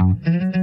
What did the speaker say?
Música